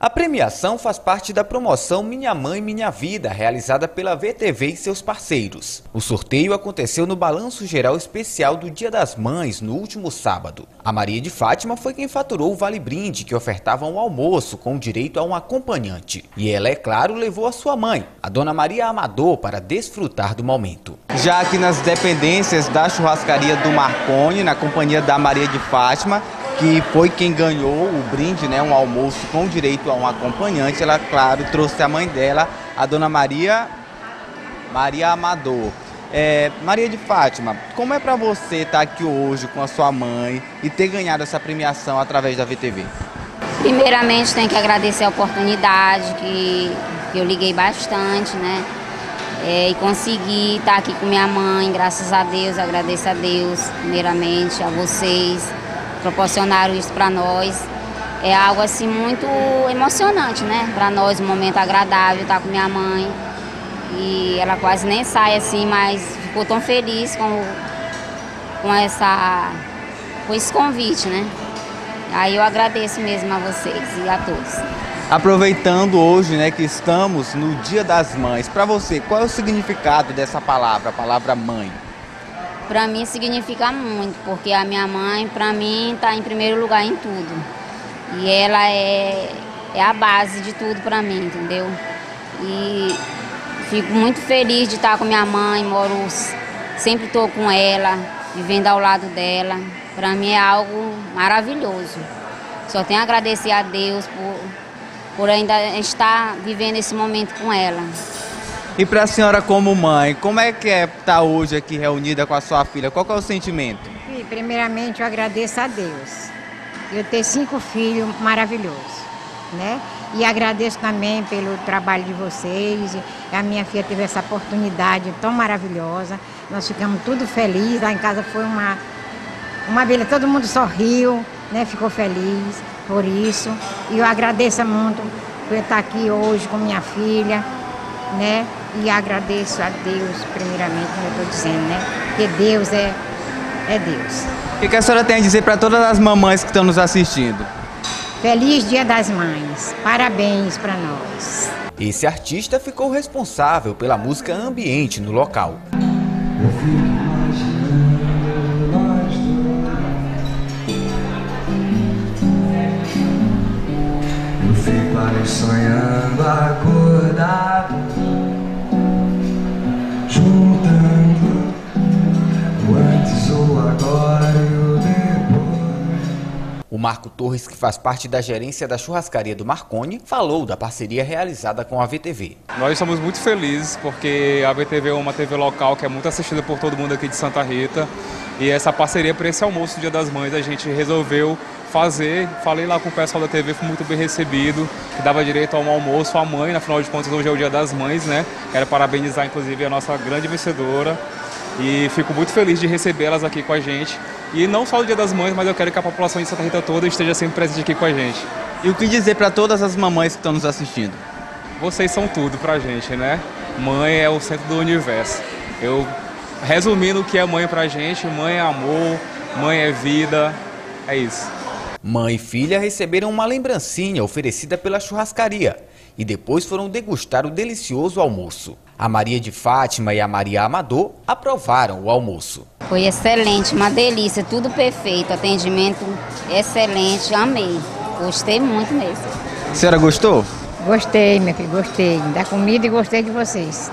A premiação faz parte da promoção Minha Mãe Minha Vida, realizada pela VTV e seus parceiros. O sorteio aconteceu no Balanço Geral Especial do Dia das Mães, no último sábado. A Maria de Fátima foi quem faturou o Vale Brinde, que ofertava um almoço com direito a um acompanhante. E ela, é claro, levou a sua mãe, a dona Maria Amador, para desfrutar do momento. Já aqui nas dependências da churrascaria do Marconi, na companhia da Maria de Fátima, que foi quem ganhou o brinde, né, um almoço com direito a um acompanhante. Ela, claro, trouxe a mãe dela, a dona Maria Maria Amador. É, Maria de Fátima, como é para você estar tá aqui hoje com a sua mãe e ter ganhado essa premiação através da VTV? Primeiramente, tenho que agradecer a oportunidade que, eu liguei bastante, né? É, e consegui estar tá aqui com minha mãe, graças a Deus, agradeço a Deus, primeiramente, a vocês, proporcionaram isso para nós. É algo assim muito emocionante, né? Para nós, um momento agradável estar com minha mãe. E ela quase nem sai assim, mas ficou tão feliz com, com, essa, com esse convite, né? Aí eu agradeço mesmo a vocês e a todos. Aproveitando hoje, né, que estamos no Dia das Mães, para você, qual é o significado dessa palavra, a palavra mãe? Para mim significa muito, porque a minha mãe, para mim, está em primeiro lugar em tudo. E ela é, é a base de tudo para mim, entendeu? E fico muito feliz de estar com minha mãe, moro, sempre estou com ela, vivendo ao lado dela. Para mim é algo maravilhoso. Só tenho a agradecer a Deus por, por ainda estar vivendo esse momento com ela. E para a senhora como mãe, como é que é estar tá hoje aqui reunida com a sua filha? Qual é o sentimento? primeiramente eu agradeço a Deus. Eu ter cinco filhos maravilhosos, né? E agradeço também pelo trabalho de vocês. A minha filha teve essa oportunidade tão maravilhosa. Nós ficamos tudo felizes. Lá em casa foi uma, uma beleza. Todo mundo sorriu, né? Ficou feliz por isso. E eu agradeço muito por estar aqui hoje com minha filha, né? E agradeço a Deus, primeiramente, como eu estou dizendo, né? Que Deus é, é Deus. O que a senhora tem a dizer para todas as mamães que estão nos assistindo? Feliz Dia das Mães. Parabéns para nós. Esse artista ficou responsável pela música ambiente no local. Eu fico imaginando nós dois. Eu fico ali sonhando acordado. Marco Torres, que faz parte da gerência da churrascaria do Marconi, falou da parceria realizada com a VTV. Nós estamos muito felizes porque a VTV é uma TV local que é muito assistida por todo mundo aqui de Santa Rita. E essa parceria para esse almoço Dia das Mães a gente resolveu fazer. Falei lá com o pessoal da TV, foi muito bem recebido, que dava direito a um almoço à mãe, afinal de contas hoje é o Dia das Mães, né? Quero parabenizar inclusive a nossa grande vencedora, e fico muito feliz de recebê-las aqui com a gente. E não só o Dia das Mães, mas eu quero que a população de Santa Rita toda esteja sempre presente aqui com a gente. E o que dizer para todas as mamães que estão nos assistindo? Vocês são tudo pra gente, né? Mãe é o centro do universo. Eu resumindo o que é mãe pra gente, mãe é amor, mãe é vida, é isso. Mãe e filha receberam uma lembrancinha oferecida pela churrascaria e depois foram degustar o delicioso almoço. A Maria de Fátima e a Maria Amador aprovaram o almoço. Foi excelente, uma delícia, tudo perfeito, atendimento excelente, amei. Gostei muito mesmo. A senhora gostou? Gostei, minha filha, gostei da comida e gostei de vocês.